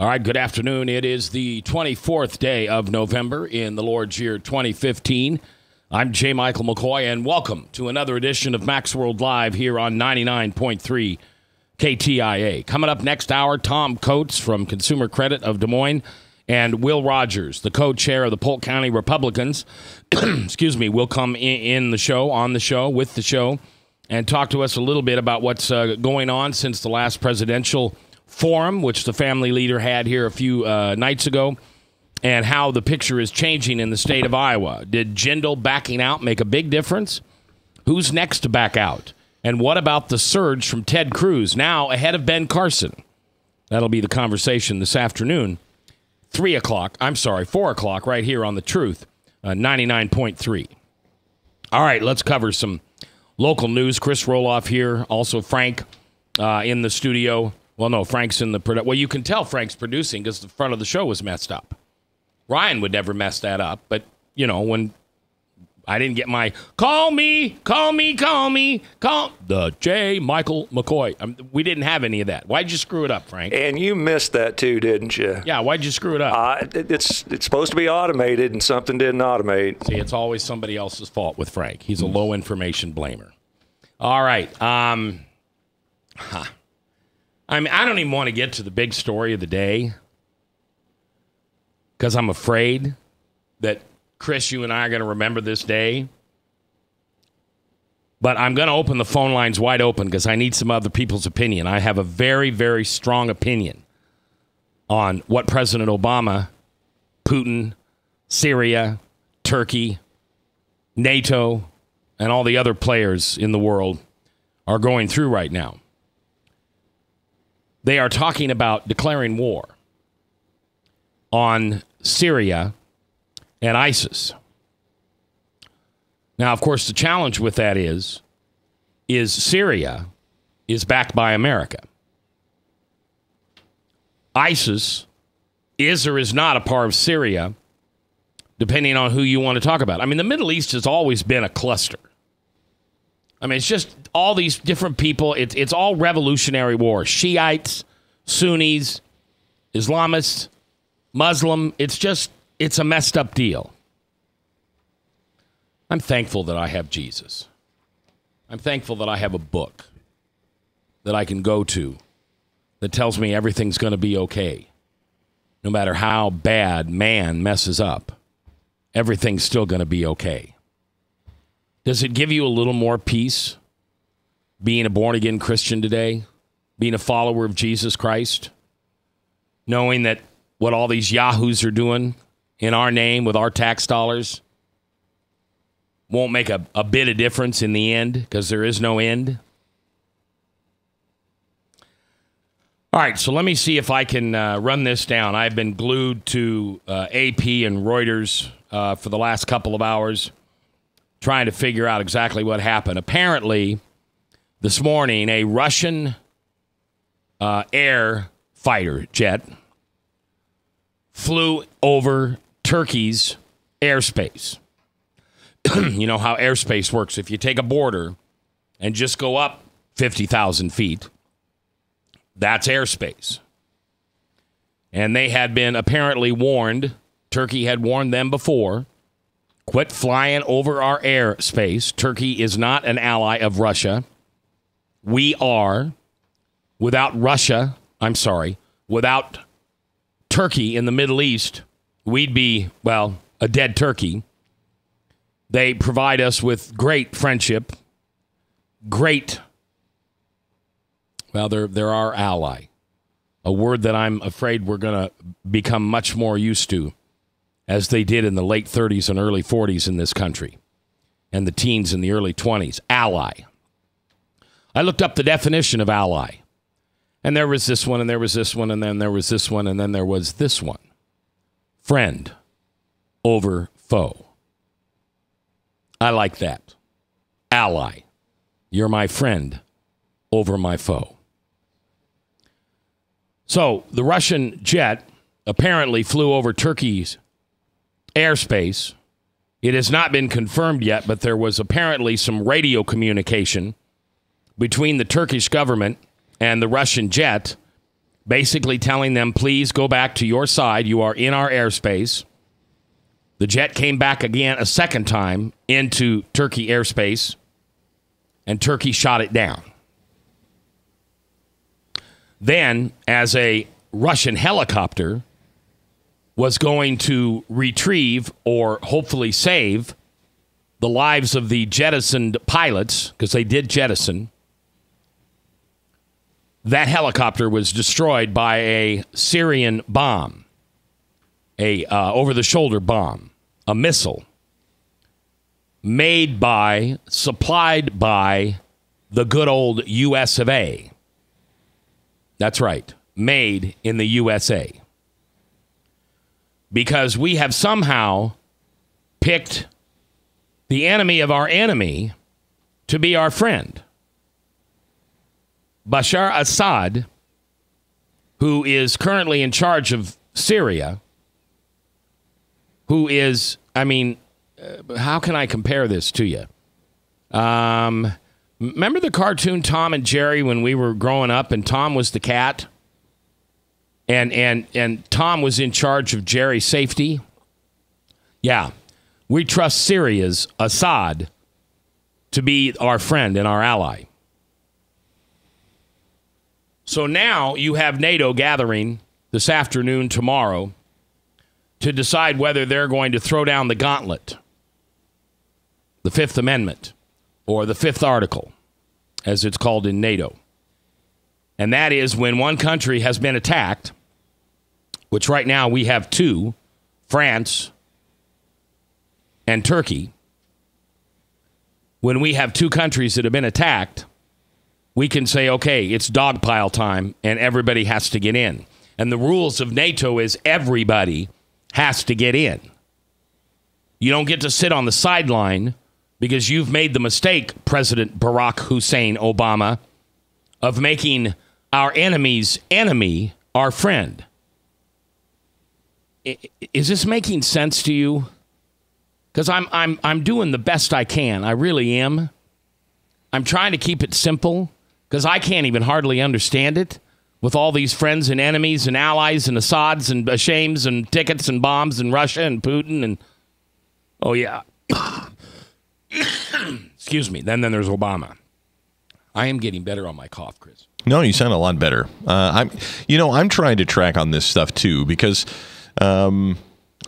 All right, good afternoon. It is the 24th day of November in the Lord's year 2015. I'm J. Michael McKoy, and welcome to another edition of Mac's World Live here on 99.3 KTIA. Coming up next hour, Tom Coates from Consumer Credit of Des Moines and Will Rogers, the co-chair of the Polk County Republicans, excuse me, will come in, in, the show, on the show, with the show, and talk to us a little bit about what's uh, going on since the last presidential forum, which the family leader had here a few uh, nights ago, and how the picture is changing in the state of Iowa. Did Jindal backing out make a big difference? Who's next to back out? And what about the surge from Ted Cruz, now ahead of Ben Carson? That'll be the conversation this afternoon. Three o'clock, I'm sorry, four o'clock, right here on The Truth, uh, 99.3. All right, let's cover some local news. Chris Rohloff here, also Frank uh, in the studio. Well, no, Frank's in the produ- well. You can tell Frank's producing because the front of the show was messed up. Ryan would never mess that up, but you know when I didn't get my call me, call me, call me, call the J. Michael McKoy. Um, we didn't have any of that. Why'd you screw it up, Frank? And you missed that too, didn't you? Yeah. Why'd you screw it up? Uh, it, it's it's supposed to be automated, and something didn't automate. See, it's always somebody else's fault with Frank. He's a low information blamer. All right. Um. Huh. I mean, I don't even want to get to the big story of the day because I'm afraid that Chris, you and I are going to remember this day. But I'm going to open the phone lines wide open because I need some other people's opinion. I have a very, very strong opinion on what President Obama, Putin, Syria, Turkey, NATO, and all the other players in the world are going through right now. They are talking about declaring war on Syria and ISIS. Now, of course, the challenge with that is is Syria is backed by America. ISIS is or is not a part of Syria, depending on who you want to talk about. I mean, the Middle East has always been a cluster. I mean, it's just all these different people. It's it's all revolutionary war. Shiites, Sunnis, Islamists, Muslim. It's just it's a messed up deal. I'm thankful that I have Jesus. I'm thankful that I have a book that I can go to that tells me everything's going to be okay. No matter how bad man messes up, everything's still going to be okay. Does it give you a little more peace being a born again Christian today, being a follower of Jesus Christ, knowing that what all these yahoos are doing in our name with our tax dollars won't make a, a bit of difference in the end because there is no end. All right, so let me see if I can uh, run this down. I've been glued to uh, AP and Reuters uh, for the last couple of hours trying to figure out exactly what happened. Apparently, this morning, a Russian uh, air fighter jet flew over Turkey's airspace. you know how airspace works. If you take a border and just go up 50,000 feet, that's airspace. And they had been apparently warned, Turkey had warned them before quit flying over our airspace. Turkey is not an ally of Russia. We are. Without Russia, I'm sorry, without Turkey in the Middle East, we'd be, well, a dead turkey. They provide us with great friendship, great, well, they're, they're our ally. A word that I'm afraid we're going to become much more used to as they did in the late 30s and early 40s in this country and the teens in the early 20s. Ally. I looked up the definition of ally. And there was this one, and there was this one, and then there was this one, and then there was this one friend over foe. I like that. Ally. You're my friend over my foe. So the Russian jet apparently flew over Turkey's airspace. It has not been confirmed yet, but there was apparently some radio communication between the Turkish government and the Russian jet basically telling them, please go back to your side. You are in our airspace. The jet came back again a second time into Turkey airspace, and Turkey shot it down. Then, as a Russian helicopter was going to retrieve or hopefully save the lives of the jettisoned pilots, because they did jettison, that helicopter was destroyed by a Syrian bomb, a uh, over-the-shoulder bomb, a missile made by, supplied by the good old U.S. of A. That's right, made in the USA. Because we have somehow picked the enemy of our enemy to be our friend. Bashar Assad, who is currently in charge of Syria, who is, I mean, uh, how can I compare this to you? Um, remember the cartoon Tom and Jerry when we were growing up and Tom was the cat? And, and, and Tom was in charge of Jerry's safety? Yeah. We trust Syria's Assad to be our friend and our ally. So now you have NATO gathering this afternoon, tomorrow, to decide whether they're going to throw down the gauntlet, the Fifth Amendment, or the Fifth Article, as it's called in NATO. And that is when one country has been attacked, which right now we have two France and Turkey. When we have two countries that have been attacked, we can say, okay, it's dogpile time and everybody has to get in. And the rules of NATO is everybody has to get in. You don't get to sit on the sideline because you've made the mistake, President Barack Hussein Obama, of making our enemy's enemy our friend. Is this making sense to you? Because I'm, I'm, I'm doing the best I can. I really am. I'm trying to keep it simple because I can't even hardly understand it with all these friends and enemies and allies and Assads and Ashames and tickets and bombs and Russia and Putin and oh yeah. Excuse me. Then then there's Obama. I am getting better on my cough, Chris. No, you sound a lot better. Uh, I'm, you know, I'm trying to track on this stuff too because, um,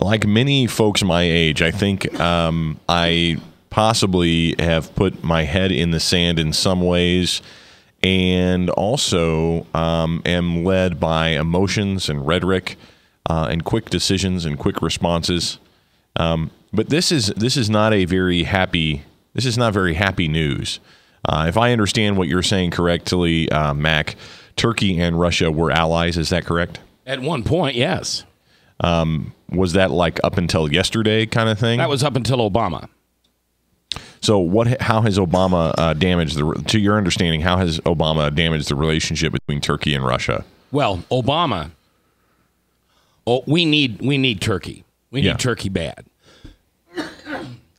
like many folks my age, I think um, I possibly have put my head in the sand in some ways and also um, am led by emotions and rhetoric uh, and quick decisions and quick responses. Um, but this is this is not a very happy this is not very happy news. Uh, if I understand what you're saying correctly, uh, Mac, Turkey and Russia were allies. Is that correct? At one point, yes. Um, was that like up until yesterday kind of thing? That was up until Obama. So, what? How has Obama uh, damaged the? To your understanding, how has Obama damaged the relationship between Turkey and Russia? Well, Obama. Oh, we need we need Turkey. We need Yeah. Turkey bad.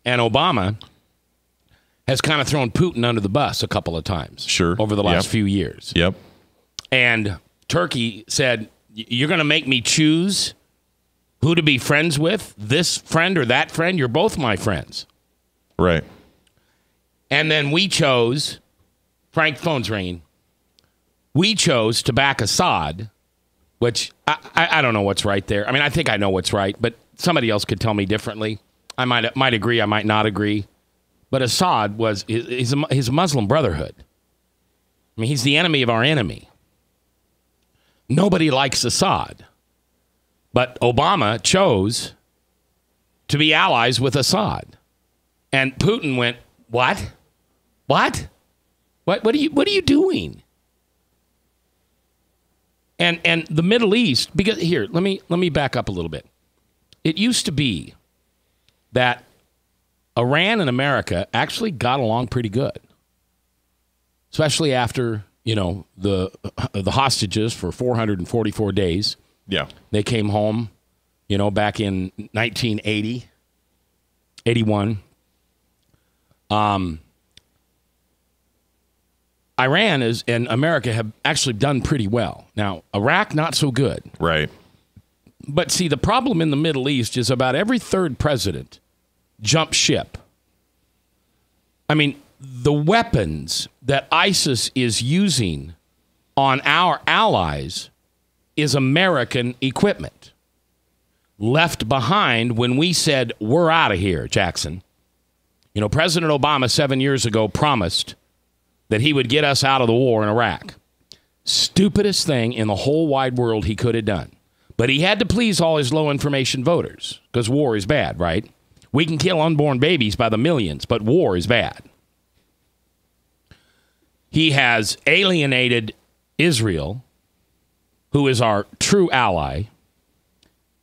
And Obama has kind of thrown Putin under the bus a couple of times. Sure. Over the last Yep. few years. Yep. And Turkey said, You're going to make me choose who to be friends with, this friend or that friend. You're both my friends. Right. And then we chose, Frank, phone's ringing. We chose to back Assad, which I, I, I don't know what's right there. I mean, I think I know what's right, but somebody else could tell me differently. I might might agree, I might not agree. But Assad was his, a Muslim Brotherhood. I mean, he's the enemy of our enemy. Nobody likes Assad, but Obama chose to be allies with Assad, and Putin went, "What? What? What? What are you? What are you doing?" And and the Middle East, because here, let me let me back up a little bit. It used to be that Iran and America actually got along pretty good, especially after you know the the hostages for 444 days. Yeah. They came home, you know, back in 1980, 81. Um, Iran is and America have actually done pretty well. Now, Iraq not so good. Right. But see, the problem in the Middle East is about every third president jump ship. I mean, the weapons that ISIS is using on our allies is American equipment left behind when we said, We're out of here, Jackson. You know, President Obama seven years ago promised that he would get us out of the war in Iraq. Stupidest thing in the whole wide world he could have done. But he had to please all his low information voters because war is bad, right? We can kill unborn babies by the millions, but war is bad. He has alienated Israel, who is our true ally.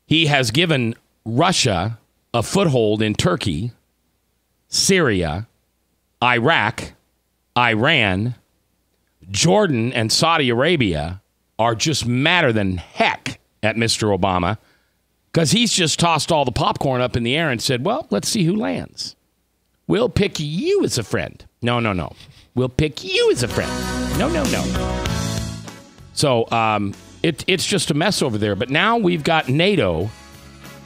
He has given Russia a foothold in Turkey, Syria, Iraq, Iran, Jordan, and Saudi Arabia are just madder than heck at Mr. Obama because he's just tossed all the popcorn up in the air and said, Well, let's see who lands. We'll pick you as a friend. No, no, no. We'll pick you as a friend. No, no, no. So um, it, it's just a mess over there. But now we've got NATO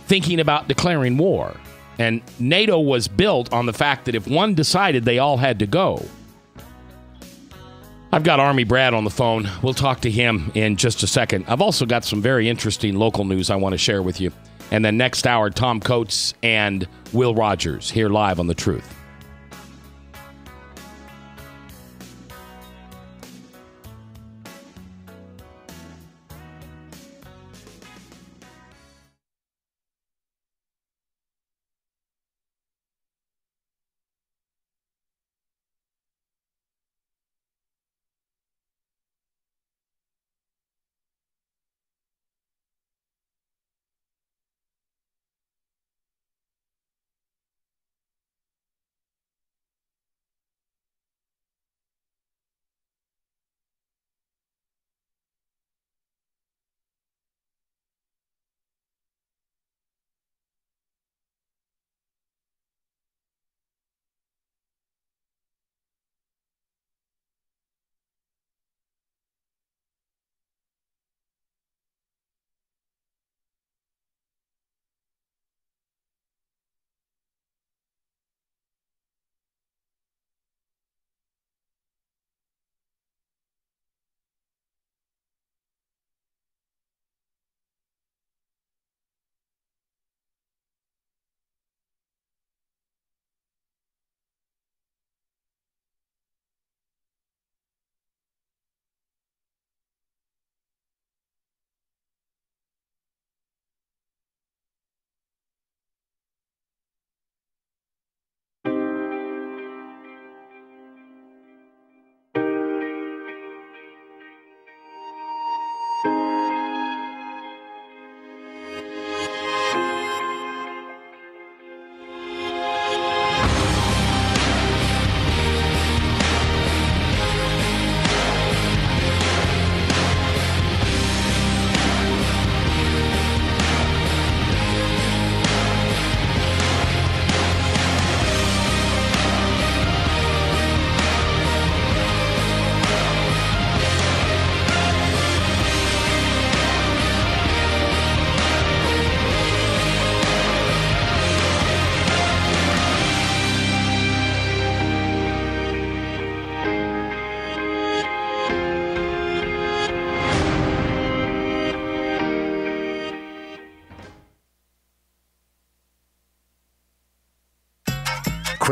thinking about declaring war. And NATO was built on the fact that if one decided, they all had to go. I've got Army Brad on the phone. We'll talk to him in just a second. I've also got some very interesting local news I want to share with you. And then next hour, Tom Coates and Will Rogers here live on The Truth.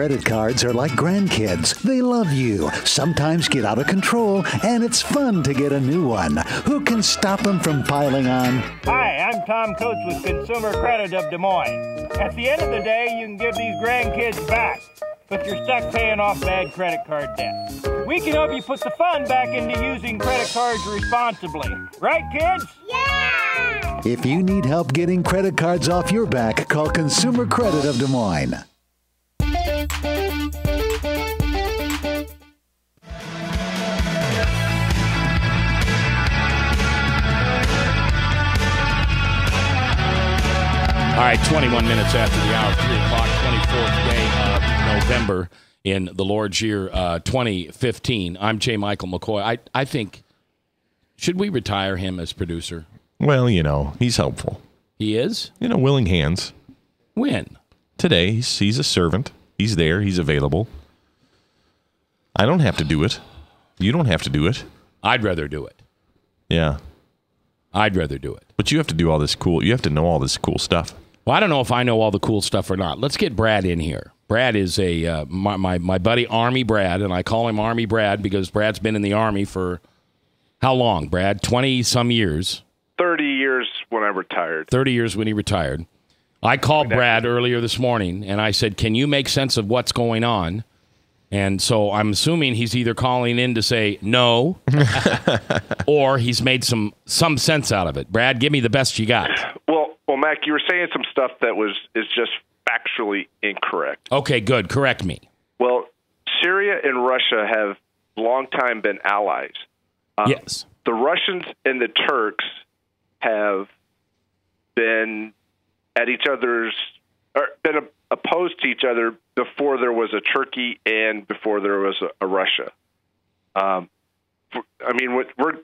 Credit cards are like grandkids. They love you, sometimes get out of control, and it's fun to get a new one. Who can stop them from piling on? Hi, I'm Tom Coates with Consumer Credit of Des Moines. At the end of the day, you can give these grandkids back, but you're stuck paying off bad credit card debt. We can help you put the fun back into using credit cards responsibly. Right, kids? Yeah! If you need help getting credit cards off your back, call Consumer Credit of Des Moines. All right, 21 minutes after the hour, 3 o'clock, 24th day of November. in the Lord's year uh, 2015. I'm J. Michael McKoy. I, I think, should we retire him as producer? Well, you know, he's helpful. He is? You know, willing hands. When? Today, he's, he's a servant. He's there. He's available. I don't have to do it. You don't have to do it. I'd rather do it. Yeah. I'd rather do it. But you have to do all this cool. You have to know all this cool stuff. Well, I don't know if I know all the cool stuff or not. Let's get Brad in here. Brad is a uh, my, my my buddy Army Brad, and I call him Army Brad because Brad's been in the Army for how long? Brad, twenty some years. 30 years when I retired. 30 years when he retired. I called Brad earlier this morning and I said, Can you make sense of what's going on? And so I'm assuming he's either calling in to say no or he's made some some sense out of it. Brad, give me the best you got. Well, well, Mac, you were saying some stuff that was is just factually incorrect. Okay, good. Correct me. Well, Syria and Russia have long time been allies. Uh, yes. The Russians and the Turks have been at each other's or been opposed to each other before there was a Turkey and before there was a, a Russia. Um, I mean, we're,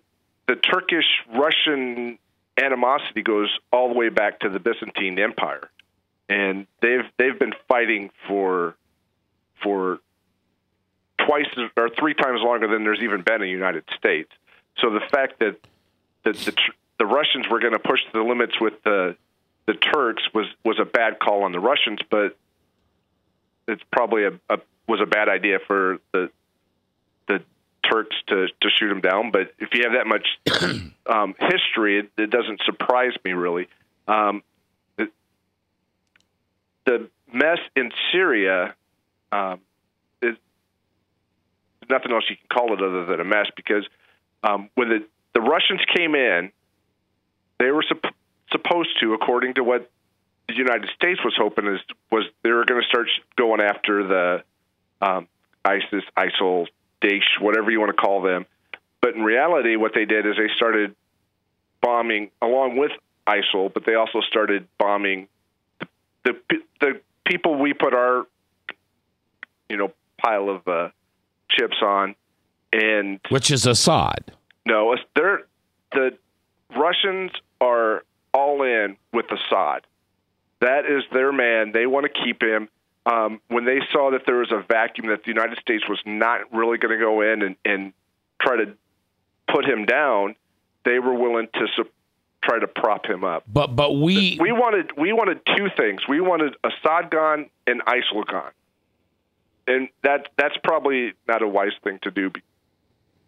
the Turkish Russian animosity goes all the way back to the Byzantine Empire, and they've they've been fighting for for twice or three times longer than there's even been a United States. So the fact that that the the Russians were going to push the limits with the the Turks was was a bad call on the Russians, but it's probably a, a was a bad idea for the the Turks to to shoot them down. But if you have that much um, history, it, it, doesn't surprise me really. Um, it, the mess in Syria um, is nothing else you can call it other than a mess because um, when the the Russians came in they were sup- supposed to, according to what the United States was hoping, is was they were going to start going after the um, ISIS, ISIL, Daesh, whatever you want to call them. But in reality, what they did is they started bombing along with ISIL, but they also started bombing the the, the people we put our you know pile of uh, chips on, and which is Assad. No, they're the Russians are all in with Assad. That is their man. They want to keep him. Um, when they saw that there was a vacuum, that the United States was not really going to go in and, and try to put him down, they were willing to su- try to prop him up. But but we we wanted we wanted two things. We wanted Assad gone and ISIL gone, and that that's probably not a wise thing to do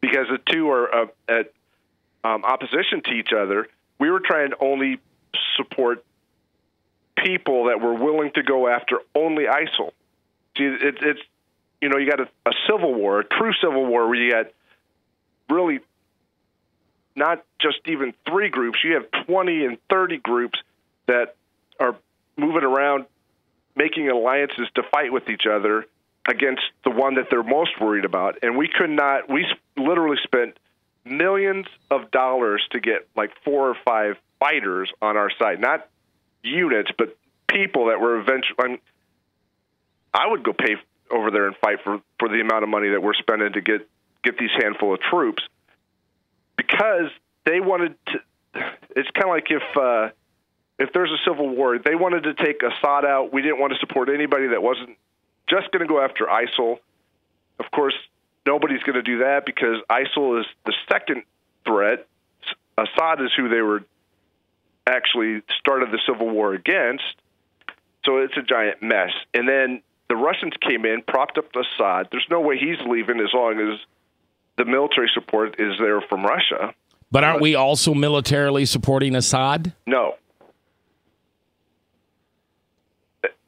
because the two are uh, at um, opposition to each other we were trying to only support people that were willing to go after only ISIL. See, it, it's you know you got a, a civil war, a true civil war, where you got really not just even three groups. You have twenty and thirty groups that are moving around, making alliances to fight with each other against the one that they're most worried about. And we could not. We literally spent millions of dollars to get like four or five fighters on our side, not units, but people that were eventually. I, mean, I would go pay over there and fight for for the amount of money that we're spending to get get these handful of troops because they wanted to. It's kind of like if uh, if there's a civil war, they wanted to take Assad out. We didn't want to support anybody that wasn't just going to go after ISIL. Of course, nobody's going to do that because ISIL is the second threat. Assad is who they were actually started the civil war against. So it's a giant mess. And then the Russians came in, propped up Assad. There's no way he's leaving as long as the military support is there from Russia. But aren't we also militarily supporting Assad? No.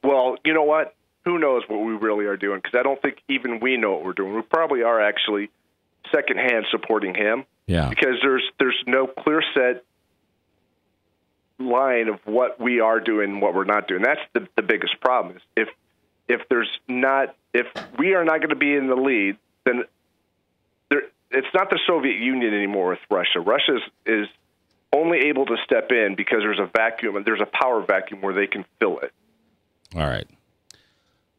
Well, you know what? who knows what we really are doing? Because I don't think even we know what we're doing. We probably are actually secondhand supporting him. Yeah. Because there's there's no clear set line of what we are doing and what we're not doing. That's the the biggest problem. Is if if there's not if we are not going to be in the lead, then there it's not the Soviet Union anymore with Russia. Russia is, is only able to step in because there's a vacuum and there's a power vacuum where they can fill it. All right.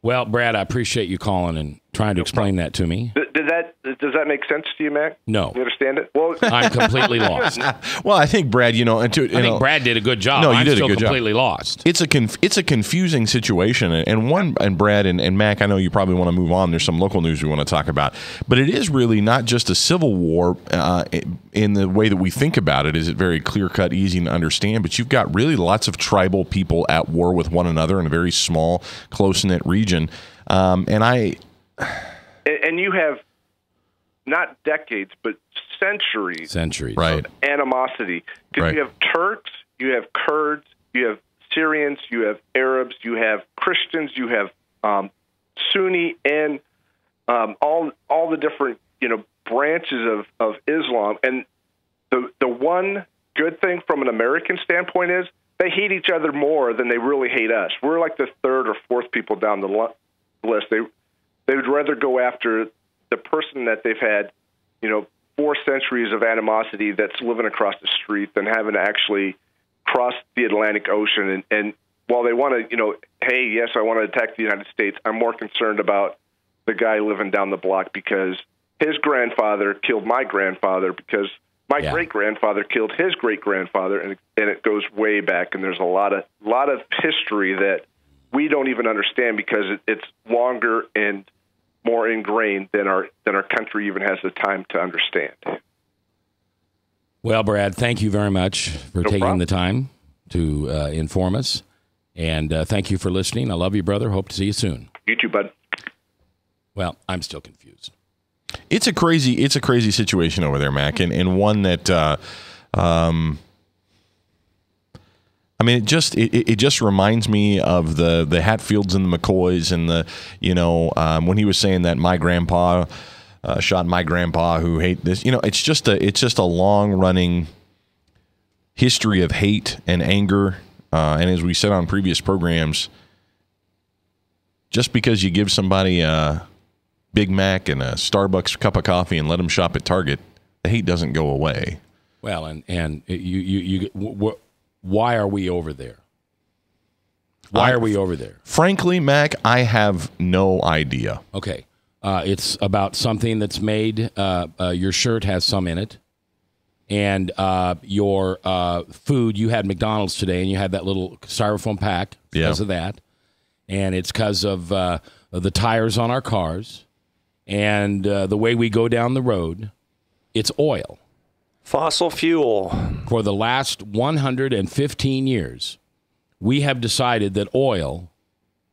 Well, Brad, I appreciate you calling and trying to explain that to me. Th- Did that does that make sense to you, Mac? No. You understand it? Well, I'm completely lost. Well, I think Brad, you know, and to, you think know, Brad did a good job. No, you I'm did a still good job. completely lost. it's a conf- it's a confusing situation, and and one and Brad and, and Mac, I know you probably want to move on. There's some local news we want to talk about, but it is really not just a civil war uh, in the way that we think about it. Is it very clear cut, easy to understand? But you've got really lots of tribal people at war with one another in a very small, close knit region, um, and I and and you have not decades, but centuries Centuries. right. animosity because Right. you have Turks, you have Kurds, you have Syrians, you have Arabs, you have Christians, you have um, Sunni, and um, all all the different you know branches of, of Islam. And the the one good thing from an American standpoint is they hate each other more than they really hate us. We're like the third or fourth people down the list. They they would rather go after the person that they've had, you know, four centuries of animosity that's living across the street than having to actually cross the Atlantic Ocean. And, and while they want to, you know, hey, yes, I want to attack the United States, I'm more concerned about the guy living down the block because his grandfather killed my grandfather because my Yeah. great grandfather killed his great grandfather, and, and it goes way back. And there's a lot of lot of history that we don't even understand because it, it's longer and more ingrained than our than our country even has the time to understand. Well, Brad, thank you very much for taking problem. the time to uh, inform us. And uh, thank you for listening. I love you, brother. Hope to see you soon. You too, bud. Well, I'm still confused. It's a crazy it's a crazy situation over there, Mac, and, and one that uh, um, I mean, it just it, it just reminds me of the the Hatfields and the McCoys and the you know um, when he was saying that my grandpa uh, shot my grandpa who hate this. You know, it's just a it's just a long running history of hate and anger, uh, and as we said on previous programs, just because you give somebody a Big Mac and a Starbucks cup of coffee and let them shop at Target, the hate doesn't go away. Well, and and you you you why are we over there? Why are we over there? Frankly, Mac, I have no idea. Okay, uh, it's about something that's made. Uh, uh, your shirt has some in it, and uh, your uh, food. You had McDonald's today, and you had that little styrofoam pack because Yeah. of that, and it's because of uh, the tires on our cars, and uh, the way we go down the road. It's oil. Fossil fuel. For the last 115 years, we have decided that oil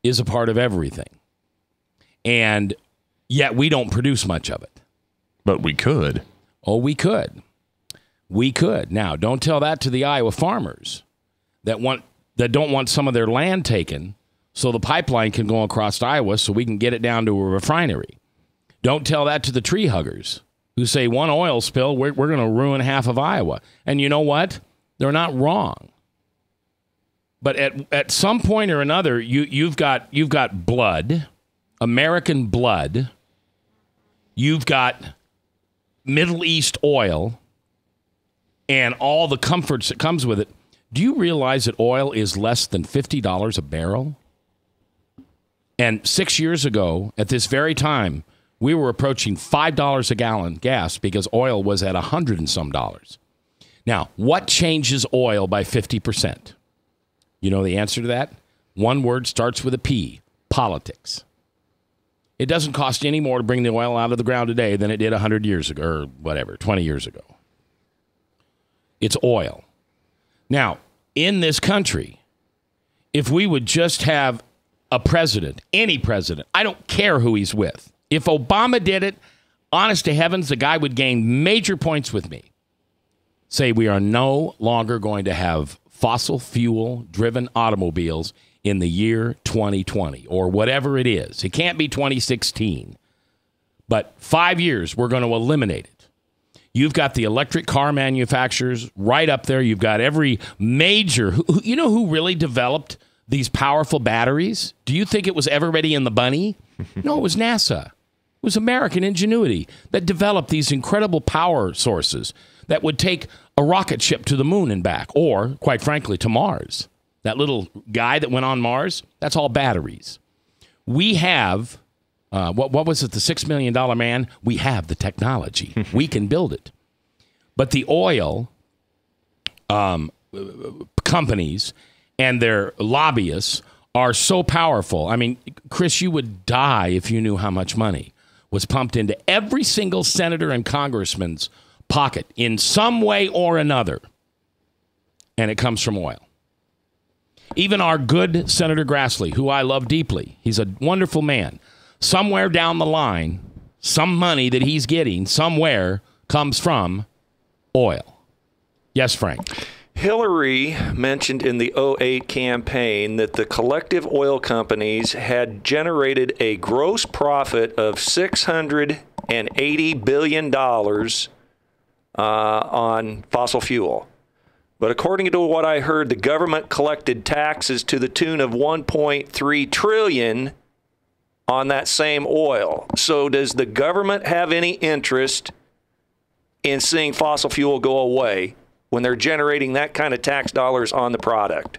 is a part of everything. And yet we don't produce much of it. But we could. Oh, we could. We could. Now, don't tell that to the Iowa farmers that want that don't want some of their land taken so the pipeline can go across Iowa so we can get it down to a refinery. Don't tell that to the tree huggers who say one oil spill, we're, we're going to ruin half of Iowa. And you know what? They're not wrong. But at, at some point or another, you, you've, got, you've got blood, American blood. You've got Middle East oil and all the comforts that comes with it. Do you realize that oil is less than $50 a barrel? And six years ago, at this very time, we were approaching $5 a gallon gas because oil was at a 100 and some dollars. Now, what changes oil by 50%? You know the answer to that? One word starts with a P politics. It doesn't cost any more to bring the oil out of the ground today than it did 100 years ago, or whatever, 20 years ago. It's oil. Now, in this country, if we would just have a president, any president, I don't care who he's with, if Obama did it, honest to heavens, the guy would gain major points with me. Say we are no longer going to have fossil fuel driven automobiles in the year 2020 or whatever it is. It can't be 2016. But five years, we're going to eliminate it. You've got the electric car manufacturers right up there. You've got every major. Who, you know who really developed these powerful batteries? Do you think it was everybody in the bunny? No, it was NASA. It was American ingenuity that developed these incredible power sources that would take a rocket ship to the moon and back, or, quite frankly, to Mars. That little guy that went on Mars, that's all batteries. We have Uh, what what was it? The six million dollar man. We have the technology. we can build it. But the oil um, companies and their lobbyists are so powerful. I mean, Chris, you would die if you knew how much money was pumped into every single senator and congressman's pocket in some way or another. And it comes from oil. Even our good Senator Grassley, who I love deeply, he's a wonderful man. Somewhere down the line, some money that he's getting somewhere comes from oil. Yes, Frank. Hillary mentioned in the 08 campaign that the collective oil companies had generated a gross profit of $680 billion uh, on fossil fuel. But according to what I heard, the government collected taxes to the tune of 1.3 trillion on that same oil. So does the government have any interest in seeing fossil fuel go away when they're generating that kind of tax dollars on the product?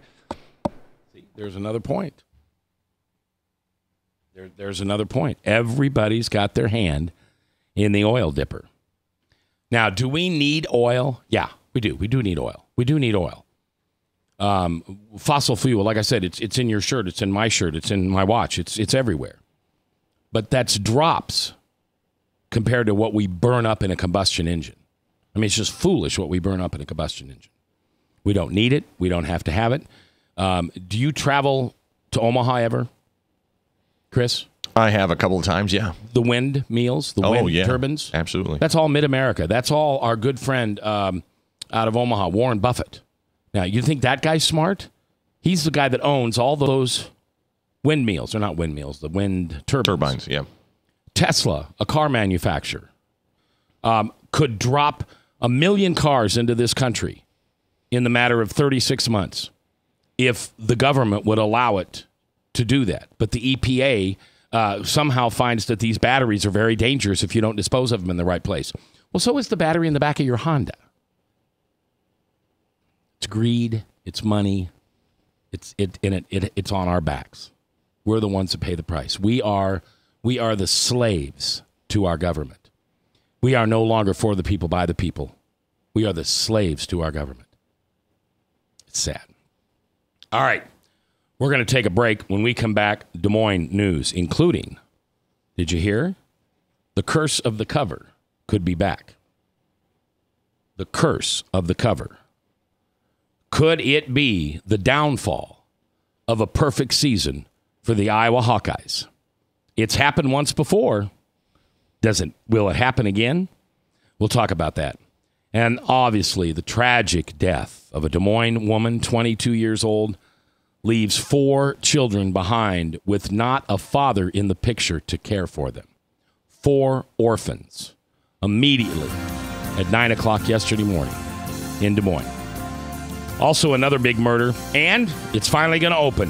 There's another point. There, there's another point. Everybody's got their hand in the oil dipper. Now, do we need oil? Yeah, we do. We do need oil. We do need oil. Um, fossil fuel, like I said, it's it's in your shirt, it's in my shirt, it's in my watch, it's it's everywhere. But that's drops compared to what we burn up in a combustion engine. I mean, it's just foolish what we burn up in a combustion engine. We don't need it. We don't have to have it. Um, do you travel to Omaha ever, Chris? I have a couple of times, yeah. The wind meals, the Oh, wind yeah. turbines. Absolutely. That's all mid America. That's all our good friend um, out of Omaha, Warren Buffett. Now, you think that guy's smart? He's the guy that owns all those windmills. They're not windmills, the wind turbines. Turbines, yeah. Tesla, a car manufacturer, um, could drop a million cars into this country in the matter of 36 months if the government would allow it to do that. But the EPA uh, somehow finds that these batteries are very dangerous if you don't dispose of them in the right place. Well, so is the battery in the back of your Honda. It's greed, it's money, it's it and it, it it's on our backs. We're the ones that pay the price. We are we are the slaves to our government. We are no longer for the people by the people. We are the slaves to our government. It's sad. All right. We're going to take a break. When we come back, Des Moines news, including, did you hear? The curse of the cover could be back. The curse of the cover. Could it be the downfall of a perfect season for the Iowa Hawkeyes? It's happened once before. Does it will it happen again? We'll talk about that. And obviously the tragic death of a Des Moines woman, 22 years old, leaves four children behind with not a father in the picture to care for them. Four orphans immediately at 9 o'clock yesterday morning in Des Moines. Also, another big murder, and it's finally going to open.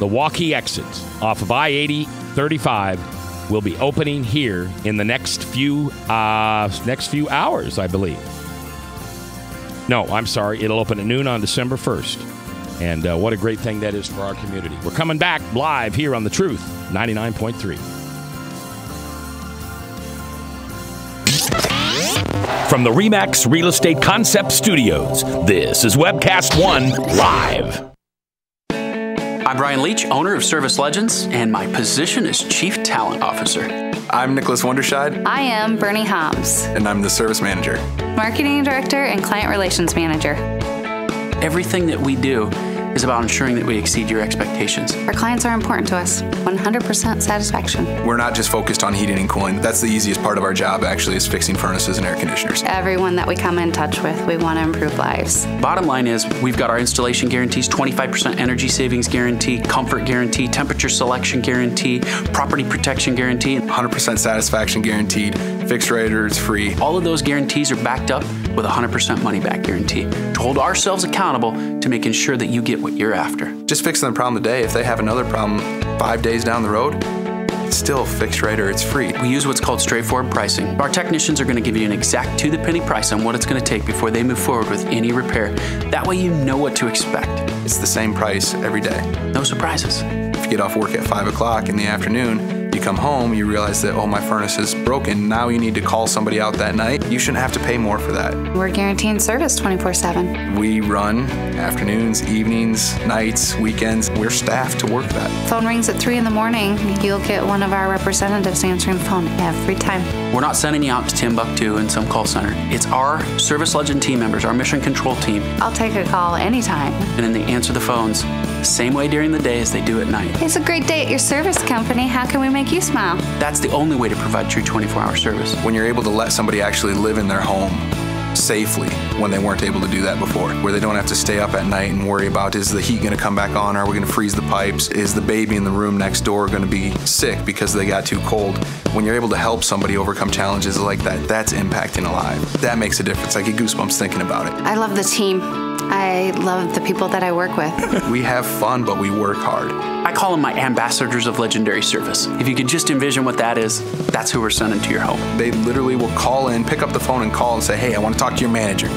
The Waukee exit off of I 80 35 will be opening here in the next few uh, next few hours, I believe. No, I'm sorry. It'll open at noon on December 1st. And uh, what a great thing that is for our community. We're coming back live here on The Truth 99.3. From the REMAX Real Estate Concept Studios, this is Webcast One Live. I'm Brian Leach, owner of Service Legends, and my position is Chief Talent Officer. I'm Nicholas Wonderscheid, I am Bernie Hobbs, and I'm the service manager. Marketing Director and Client Relations Manager. Everything that we do is about ensuring that we exceed your expectations. Our clients are important to us. 100% satisfaction. We're not just focused on heating and cooling. That's the easiest part of our job, actually, is fixing furnaces and air conditioners. Everyone that we come in touch with, we want to improve lives. Bottom line is, we've got our installation guarantees 25% energy savings guarantee, comfort guarantee, temperature selection guarantee, property protection guarantee. 100% satisfaction guaranteed. Fixed rate or it's free. All of those guarantees are backed up with a 100% money back guarantee to hold ourselves accountable to making sure that you get what you're after. Just fixing the problem today. If they have another problem five days down the road, it's still fixed rate or it's free. We use what's called straightforward pricing. Our technicians are going to give you an exact to the penny price on what it's going to take before they move forward with any repair. That way you know what to expect. It's the same price every day. No surprises. If you get off work at 5 o'clock in the afternoon, You come home, you realize that, oh, my furnace is broken. Now you need to call somebody out that night. You shouldn't have to pay more for that. We're guaranteeing service 24 7. We run afternoons, evenings, nights, weekends. We're staffed to work that. Phone rings at 3 in the morning. You'll get one of our representatives answering the phone every time. We're not sending you out to Timbuktu in some call center. It's our Service Legend team members, our mission control team, I'll take a call anytime. and then they answer the phones the same way during the day as they do at night. It's a great day at your service company. How can we make you smile? That's the only way to provide true 24 hour service. When you're able to let somebody actually live in their home safely when they weren't able to do that before, where they don't have to stay up at night and worry about is the heat going to come back on? Are we going to freeze the pipes? Is the baby in the room next door going to be sick because they got too cold? When you're able to help somebody overcome challenges like that, that's impacting a life. That makes a difference. I get goosebumps thinking about it. I love the team. I love the people that I work with. We have fun, but we work hard. I call them my ambassadors of legendary service. If you could just envision what that is, that's who we're sending to your home. They literally will call in, pick up the phone, and call and say, Hey, I want to talk to your manager.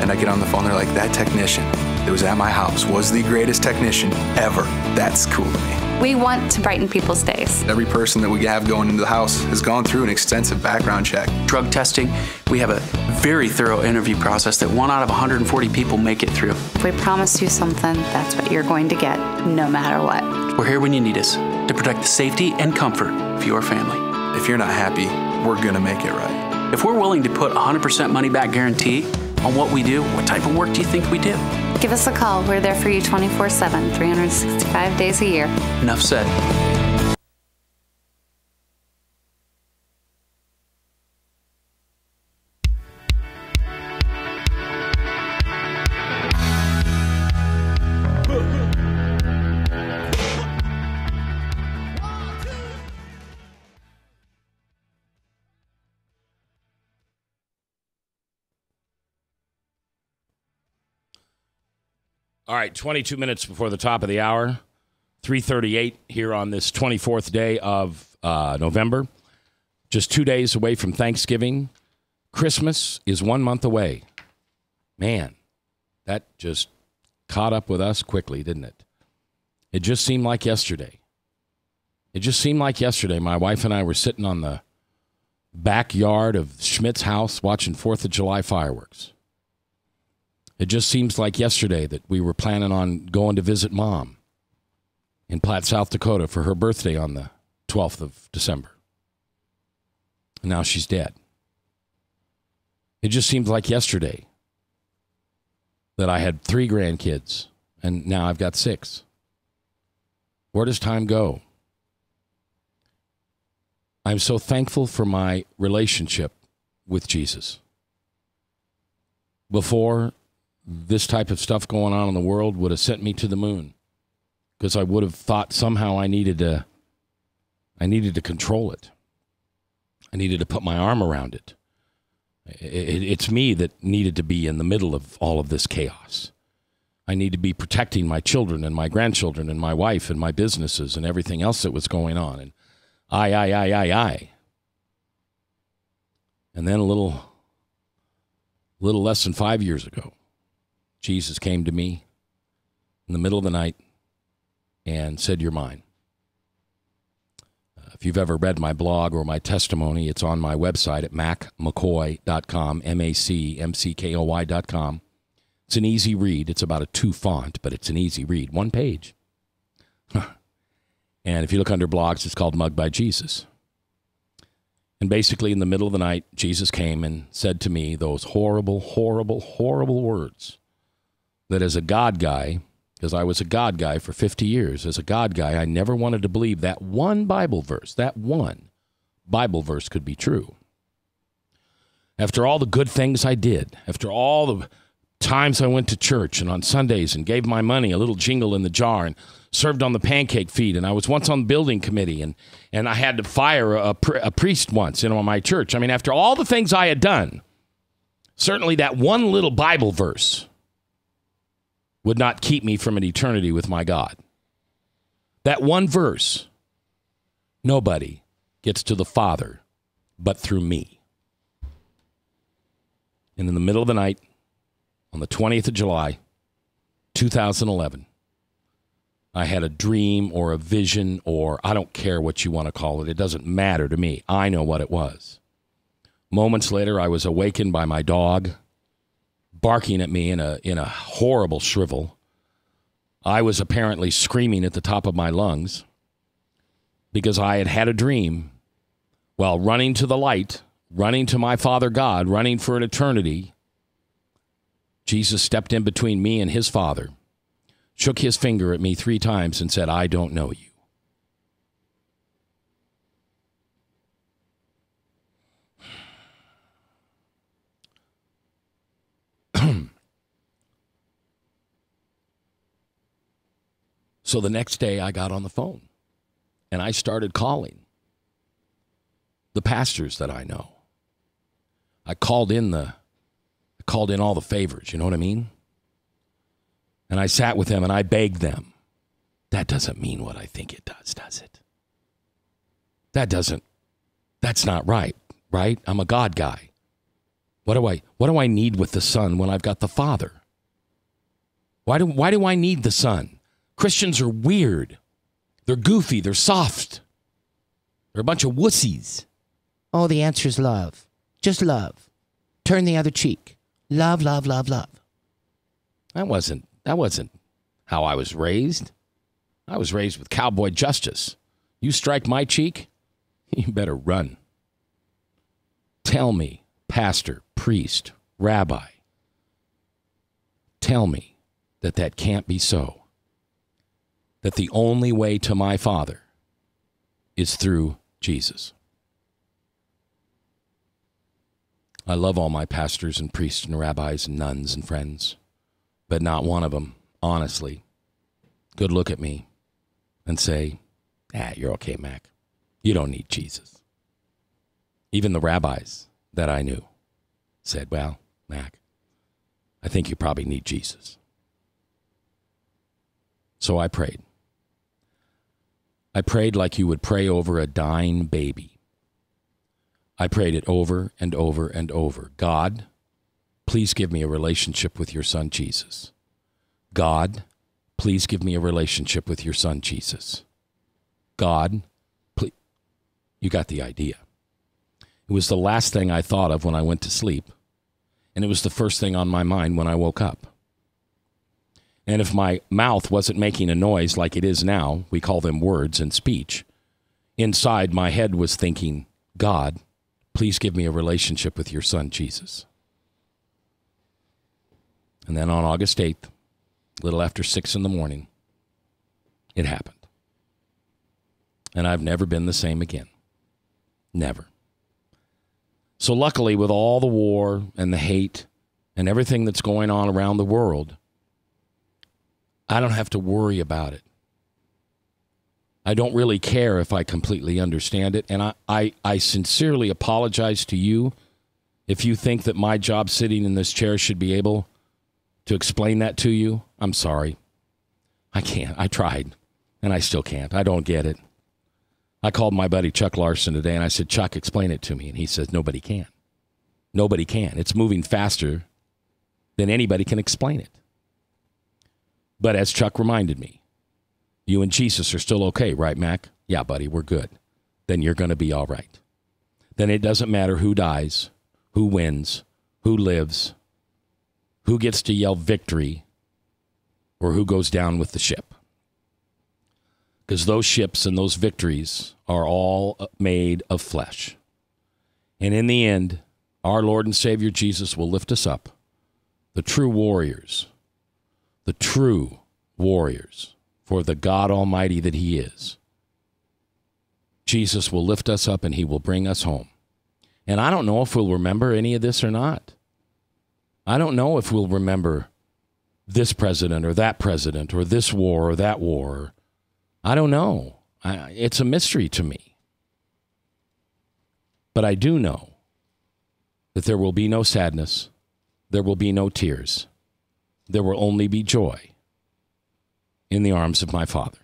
And I get on the phone, they're like, That technician that was at my house was the greatest technician ever. That's cool to me. We want to brighten people's days. Every person that we have going into the house has gone through an extensive background check. Drug testing, we have a very thorough interview process that one out of 140 people make it through. If we promise you something, that's what you're going to get, no matter what. We're here when you need us to protect the safety and comfort of your family. If you're not happy, we're going to make it right. If we're willing to put 100% money back guarantee on what we do, what type of work do you think we do? Give us a call. We're there for you 24 7, 365 days a year. Enough said. All right, 22 minutes before the top of the hour, 338 here on this 24th day of uh, November. Just two days away from Thanksgiving. Christmas is one month away. Man, that just caught up with us quickly, didn't it? It just seemed like yesterday. It just seemed like yesterday. My wife and I were sitting on the backyard of Schmidt's house watching 4th of July fireworks. It just seems like yesterday that we were planning on going to visit mom in Platte, South Dakota for her birthday on the 12th of December. And now she's dead. It just seems like yesterday that I had three grandkids and now I've got six. Where does time go? I'm so thankful for my relationship with Jesus. Before this type of stuff going on in the world would have sent me to the moon because I would have thought somehow I needed to I needed to control it. I needed to put my arm around it. It- It's me that needed to be in the middle of all of this chaos. I need to be protecting my children and my grandchildren and my wife and my businesses and everything else that was going on. And I, I, I, I, I. And then a little, little less than five years ago, Jesus came to me in the middle of the night and said, You're mine. Uh, if you've ever read my blog or my testimony, it's on my website at macmckoy.com, M A C M C K O Y.com. It's an easy read. It's about a two font, but it's an easy read. One page. and if you look under blogs, it's called Mug by Jesus. And basically, in the middle of the night, Jesus came and said to me those horrible, horrible, horrible words that as a God guy, because I was a God guy for 50 years, as a God guy, I never wanted to believe that one Bible verse, that one Bible verse could be true. After all the good things I did, after all the times I went to church and on Sundays and gave my money a little jingle in the jar and served on the pancake feed and I was once on the building committee and and I had to fire a, a priest once in my church. I mean, after all the things I had done, certainly that one little Bible verse would not keep me from an eternity with my God. That one verse, nobody gets to the Father but through me. And in the middle of the night, on the 20th of July, 2011, I had a dream or a vision, or I don't care what you want to call it. It doesn't matter to me. I know what it was. Moments later, I was awakened by my dog barking at me in a, in a horrible shrivel. I was apparently screaming at the top of my lungs because I had had a dream while running to the light, running to my Father God, running for an eternity. Jesus stepped in between me and his Father, shook his finger at me three times, and said, I don't know you. So the next day, I got on the phone and I started calling the pastors that I know. I called in the I called in all the favors, you know what I mean? And I sat with them and I begged them. That doesn't mean what I think it does, does it? That doesn't that's not right, right? I'm a God guy. What do I what do I need with the Son when I've got the Father? Why do why do I need the Son? Christians are weird. They're goofy, they're soft. They're a bunch of wussies. Oh, the answer is love. Just love. Turn the other cheek. Love, love, love, love. That wasn't that wasn't how I was raised. I was raised with cowboy justice. You strike my cheek, you better run. Tell me, pastor, priest, rabbi, tell me that that can't be so. That the only way to my Father is through Jesus. I love all my pastors and priests and rabbis and nuns and friends, but not one of them, honestly, could look at me and say, Ah, you're okay, Mac. You don't need Jesus. Even the rabbis that I knew said, Well, Mac, I think you probably need Jesus. So I prayed. I prayed like you would pray over a dying baby. I prayed it over and over and over. God, please give me a relationship with your son Jesus. God, please give me a relationship with your son Jesus. God, please. You got the idea. It was the last thing I thought of when I went to sleep, and it was the first thing on my mind when I woke up. And if my mouth wasn't making a noise like it is now, we call them words and speech, inside my head was thinking, God, please give me a relationship with your son, Jesus. And then on August 8th, a little after six in the morning, it happened. And I've never been the same again. Never. So, luckily, with all the war and the hate and everything that's going on around the world, I don't have to worry about it. I don't really care if I completely understand it. And I, I, I sincerely apologize to you if you think that my job sitting in this chair should be able to explain that to you. I'm sorry. I can't. I tried, and I still can't. I don't get it. I called my buddy Chuck Larson today and I said, Chuck, explain it to me. And he says, nobody can. Nobody can. It's moving faster than anybody can explain it. But as Chuck reminded me, you and Jesus are still okay, right, Mac? Yeah, buddy, we're good. Then you're going to be all right. Then it doesn't matter who dies, who wins, who lives, who gets to yell victory, or who goes down with the ship. Because those ships and those victories are all made of flesh. And in the end, our Lord and Savior Jesus will lift us up, the true warriors, the true warriors for the God Almighty that He is. Jesus will lift us up and He will bring us home. And I don't know if we'll remember any of this or not. I don't know if we'll remember this president or that president or this war or that war. I don't know. I, it's a mystery to me. But I do know that there will be no sadness, there will be no tears, there will only be joy in the arms of my Father.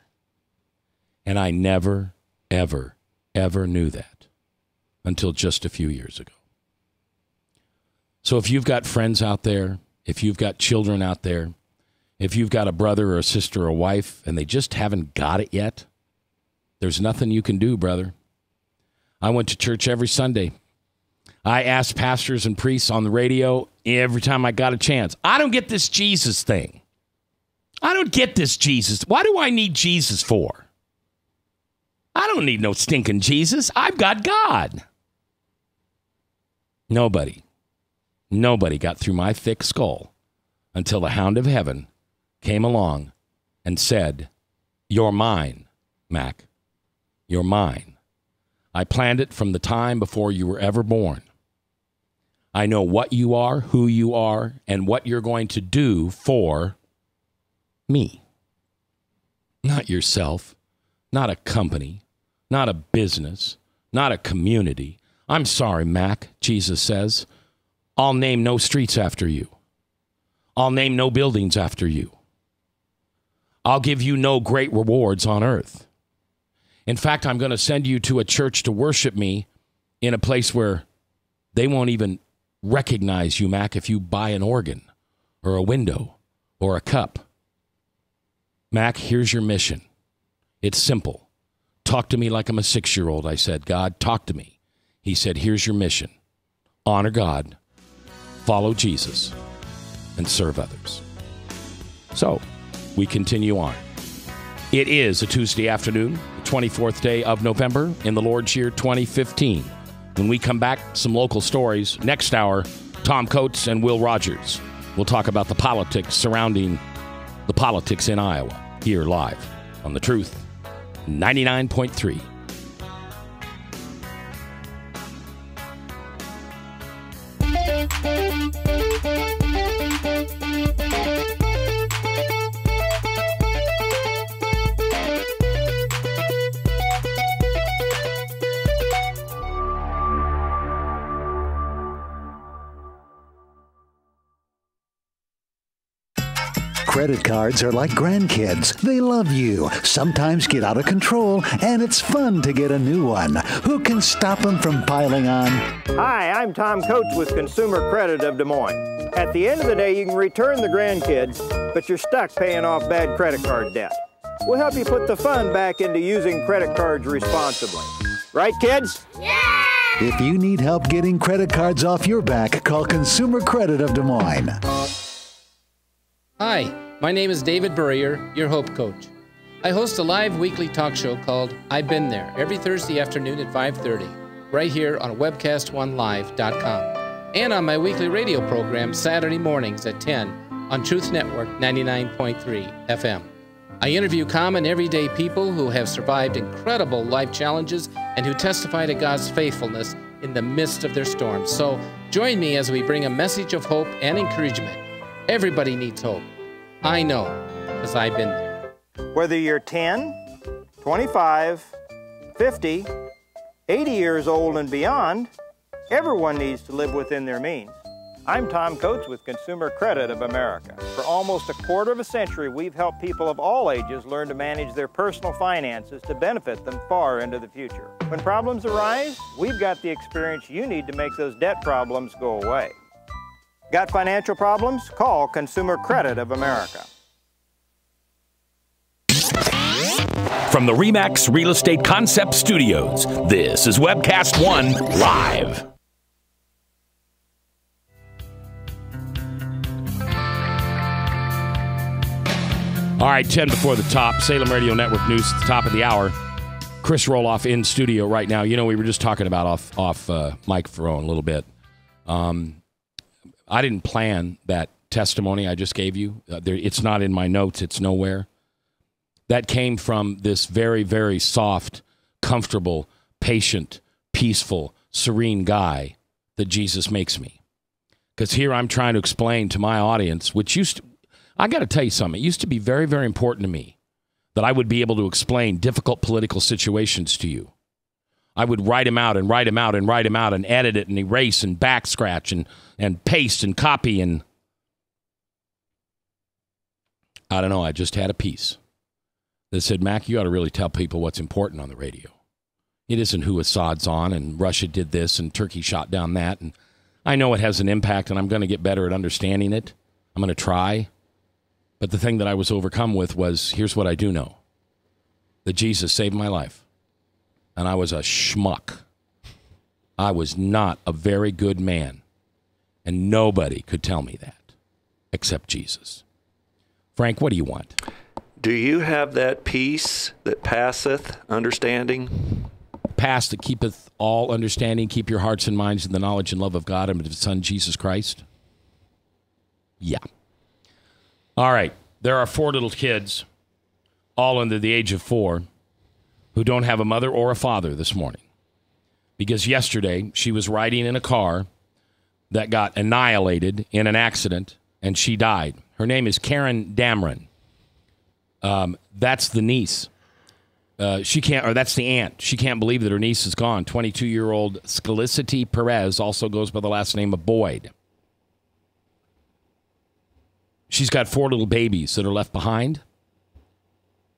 And I never, ever, ever knew that until just a few years ago. So if you've got friends out there, if you've got children out there, If you've got a brother or a sister or a wife and they just haven't got it yet, there's nothing you can do, brother. I went to church every Sunday. I asked pastors and priests on the radio every time I got a chance. I don't get this Jesus thing. I don't get this Jesus. Why do I need Jesus for? I don't need no stinking Jesus. I've got God. Nobody, nobody got through my thick skull until the hound of heaven came along and said, You're mine, Mac. You're mine. I planned it from the time before you were ever born. I know what you are, who you are, and what you're going to do for me. Not yourself, not a company, not a business, not a community. I'm sorry, Mac, Jesus says. I'll name no streets after you. I'll name no buildings after you. I'll give you no great rewards on earth. In fact, I'm going to send you to a church to worship me in a place where they won't even recognize you, Mac, if you buy an organ or a window or a cup. Mac, here's your mission. It's simple. Talk to me like I'm a six year old. I said, God, talk to me. He said, Here's your mission honor God, follow Jesus, and serve others. So we continue on. It is a Tuesday afternoon, the 24th day of November in the Lord's year 2015. When we come back, some local stories. Next hour, Tom Coates and Will Rogers. We'll talk about the politics surrounding the politics in Iowa here live on The Truth 99.3. Credit cards are like grandkids. They love you, sometimes get out of control, and it's fun to get a new one. Who can stop them from piling on? Hi, I'm Tom Coates with Consumer Credit of Des Moines. At the end of the day, you can return the grandkids, but you're stuck paying off bad credit card debt. We'll help you put the fun back into using credit cards responsibly. Right, kids? Yeah! If you need help getting credit cards off your back, call Consumer Credit of Des Moines. Hi, my name is David Burrier, your Hope Coach. I host a live weekly talk show called I've Been There every Thursday afternoon at 5:30, right here on webcast1live.com, and on my weekly radio program Saturday mornings at 10 on Truth Network 99.3 FM. I interview common everyday people who have survived incredible life challenges and who testify to God's faithfulness in the midst of their storms. So join me as we bring a message of hope and encouragement. Everybody needs hope. I know, because I've been there. Whether you're 10, 25, 50, 80 years old and beyond, everyone needs to live within their means. I'm Tom Coates with Consumer Credit of America. For almost a quarter of a century, we've helped people of all ages learn to manage their personal finances to benefit them far into the future. When problems arise, we've got the experience you need to make those debt problems go away. Got financial problems? Call Consumer Credit of America. From the REMAX Real Estate Concept Studios, this is Webcast One Live. All right, 10 before the top. Salem Radio Network News at the top of the hour. Chris Rohloff in studio right now. You know, we were just talking about off off uh, microphone a little bit. Um, I didn't plan that testimony I just gave you. Uh, there, it's not in my notes. It's nowhere. That came from this very, very soft, comfortable, patient, peaceful, serene guy that Jesus makes me. Because here I'm trying to explain to my audience, which used to, I got to tell you something. It used to be very, very important to me that I would be able to explain difficult political situations to you. I would write him out and write him out and write him out and edit it and erase and back scratch and, and paste and copy. And I don't know. I just had a piece that said, Mac, you ought to really tell people what's important on the radio. It isn't who Assad's on and Russia did this and Turkey shot down that. And I know it has an impact and I'm going to get better at understanding it. I'm going to try. But the thing that I was overcome with was here's what I do know that Jesus saved my life. And I was a schmuck. I was not a very good man. And nobody could tell me that except Jesus. Frank, what do you want? Do you have that peace that passeth understanding? Pass that keepeth all understanding, keep your hearts and minds in the knowledge and love of God and of His Son, Jesus Christ? Yeah. All right. There are four little kids, all under the age of four, who don't have a mother or a father this morning. Because yesterday she was riding in a car that got annihilated in an accident and she died. Her name is Karen Damron. Um, that's the niece. Uh, she can't, or that's the aunt. She can't believe that her niece is gone. 22 year old Scalicity Perez also goes by the last name of Boyd. She's got four little babies that are left behind,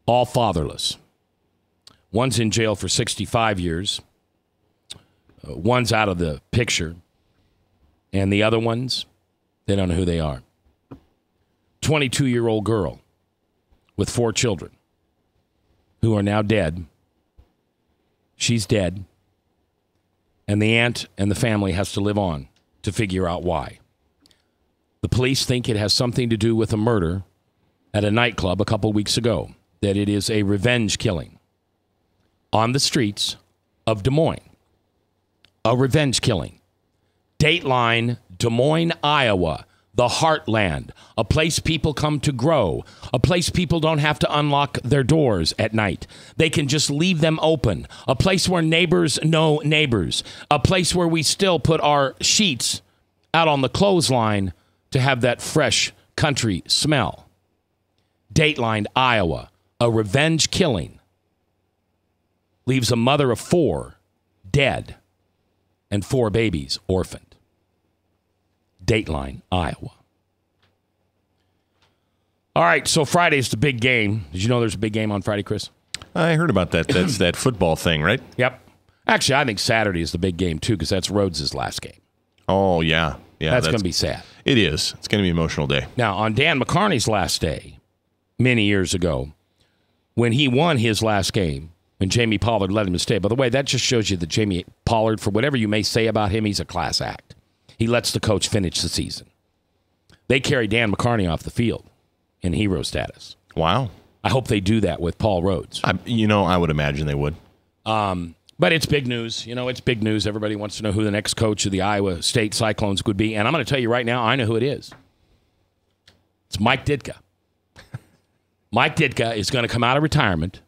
all fatherless. One's in jail for 65 years, uh, one's out of the picture, and the other ones, they don't know who they are. 22 year old girl with four children who are now dead. She's dead. And the aunt and the family has to live on to figure out why. The police think it has something to do with a murder at a nightclub a couple weeks ago, that it is a revenge killing on the streets of Des Moines. A revenge killing. Dateline, Des Moines, Iowa, the heartland, a place people come to grow, a place people don't have to unlock their doors at night. They can just leave them open, a place where neighbors know neighbors, a place where we still put our sheets out on the clothesline to have that fresh country smell. Dateline, Iowa, a revenge killing leaves a mother of four dead and four babies orphaned. Dateline, Iowa. All right, so Friday's the big game. Did you know there's a big game on Friday, Chris? I heard about that. That's that football thing, right? Yep. Actually, I think Saturday is the big game too because that's Rhoads' last game. Oh yeah, yeah. that's, going to be sad. It is. It's going to be an emotional day. Now, on Dan McCarney's last day, many years ago, when he won his last game, and Jamie Pollard let him stay. By the way, that just shows you that Jamie Pollard, for whatever you may say about him, he's a class act. He lets the coach finish the season. They carry Dan McCarney off the field in hero status. Wow. I hope they do that with Paul Rhoads. I, you know, I would imagine they would. Um, but it's big news. You know, it's big news. Everybody wants to know who the next coach of the Iowa State Cyclones would be. And I'm going to tell you right now, I know who it is. It's Mike Ditka. Mike Ditka is going to come out of retirement.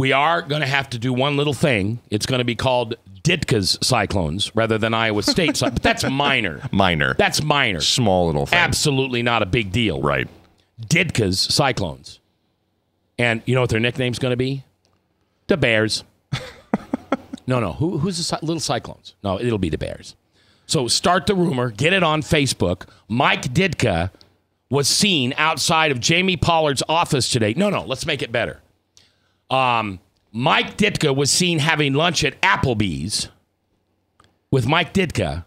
We are going to have to do one little thing. It's going to be called Ditka's Cyclones rather than Iowa State. Cy- but that's minor. Minor. That's minor. Small little thing. Absolutely not a big deal. Right. Ditka's Cyclones. And you know what their nickname's going to be? The Bears. no, no. Who, who's the cy- little Cyclones? No, it'll be the Bears. So start the rumor, get it on Facebook. Mike Ditka was seen outside of Jamie Pollard's office today. No, no, let's make it better. Um, Mike Ditka was seen having lunch at Applebee's with Mike Ditka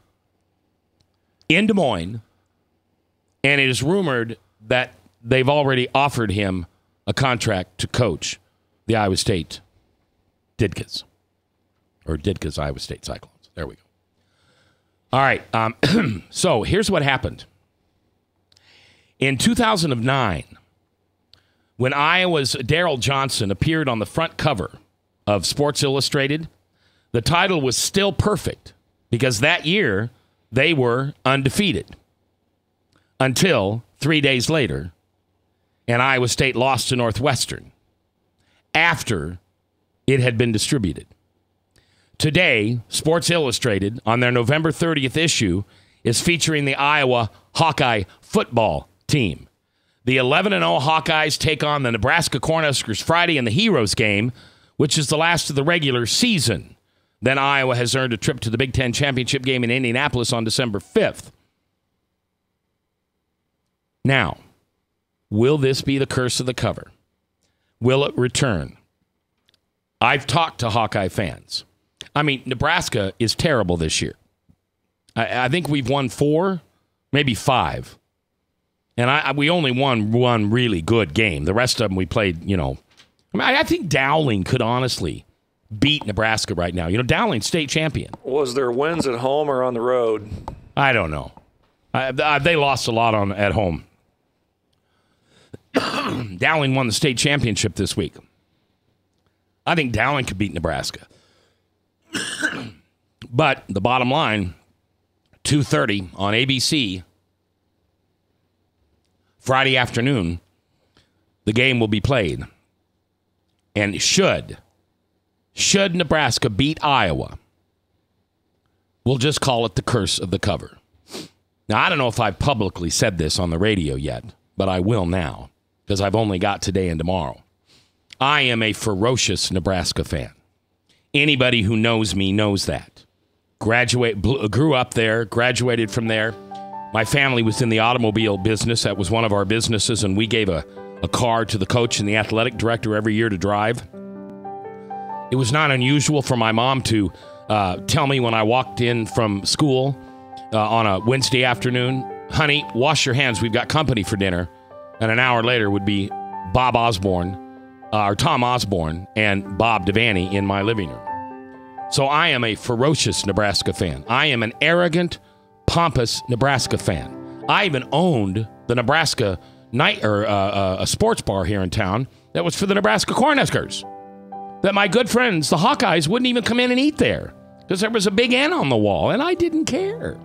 in Des Moines, and it is rumored that they've already offered him a contract to coach the Iowa State Ditkas or Ditka's Iowa State Cyclones. There we go. All right. Um, so here's what happened. In 2009, when Iowa's Daryl Johnson appeared on the front cover of Sports Illustrated, the title was still perfect because that year they were undefeated until three days later, and Iowa State lost to Northwestern after it had been distributed. Today, Sports Illustrated, on their November 30th issue, is featuring the Iowa Hawkeye football team. The 11 0 Hawkeyes take on the Nebraska Cornhuskers Friday in the Heroes game, which is the last of the regular season. Then Iowa has earned a trip to the Big Ten championship game in Indianapolis on December 5th. Now, will this be the curse of the cover? Will it return? I've talked to Hawkeye fans. I mean, Nebraska is terrible this year. I, I think we've won four, maybe five. And I, I we only won one really good game. The rest of them we played, you know. I, mean, I, think Dowling could honestly beat Nebraska right now. You know, Dowling state champion. Was there wins at home or on the road? I don't know. I, I, they lost a lot on at home. Dowling won the state championship this week. I think Dowling could beat Nebraska. but the bottom line, 2:30 on ABC Friday afternoon, the game will be played. And should should Nebraska beat Iowa, we'll just call it the curse of the cover. Now, I don't know if I've publicly said this on the radio yet, but I will now because I've only got today and tomorrow. I am a ferocious Nebraska fan. Anybody who knows me knows that. Graduate, grew up there, graduated from there. My family was in the automobile business. That was one of our businesses, and we gave a, a car to the coach and the athletic director every year to drive. It was not unusual for my mom to uh, tell me when I walked in from school uh, on a Wednesday afternoon, honey, wash your hands. We've got company for dinner. And an hour later would be Bob Osborne, uh, or Tom Osborne, and Bob Devaney in my living room. So I am a ferocious Nebraska fan. I am an arrogant, pompous Nebraska fan. I even owned the Nebraska night or uh, uh, a sports bar here in town that was for the Nebraska Cornhuskers. That my good friends, the Hawkeyes, wouldn't even come in and eat there because there was a big N on the wall, and I didn't care.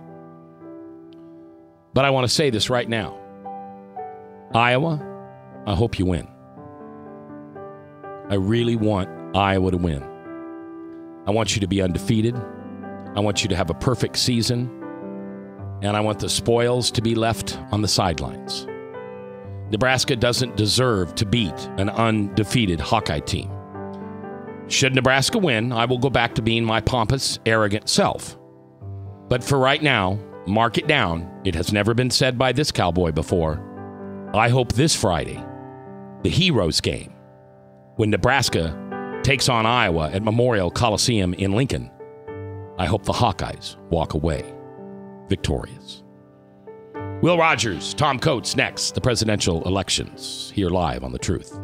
But I want to say this right now Iowa, I hope you win. I really want Iowa to win. I want you to be undefeated. I want you to have a perfect season. And I want the spoils to be left on the sidelines. Nebraska doesn't deserve to beat an undefeated Hawkeye team. Should Nebraska win, I will go back to being my pompous, arrogant self. But for right now, mark it down. It has never been said by this cowboy before. I hope this Friday, the Heroes game, when Nebraska takes on Iowa at Memorial Coliseum in Lincoln, I hope the Hawkeyes walk away victorious. Will Rogers, Tom Coates next, the presidential elections, here live on The Truth.